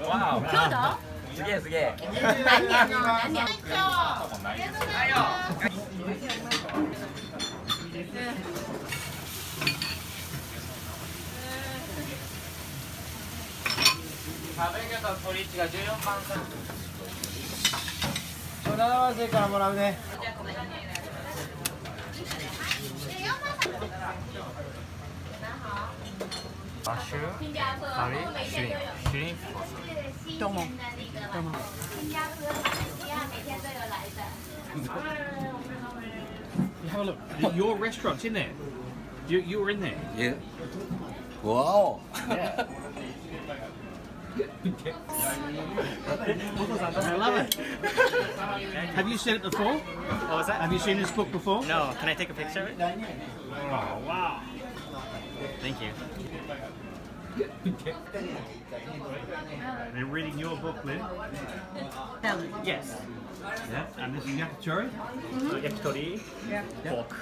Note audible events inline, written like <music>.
おすげえすげえ食べ方取り14番さん。これ合わせからもらうね。Mushroom, curry, Domo. Domo. You have a look. Your restaurant's in there. You, you were in there. Yeah. Wow. Yeah. <laughs> I love it. Have you seen it before? What was that? Have you seen this book before? No. Can I take a picture of it? Oh, wow. Thank you. They're reading your book, Lynn. Yes. Yeah. And this is yakitori. So yakitori, pork.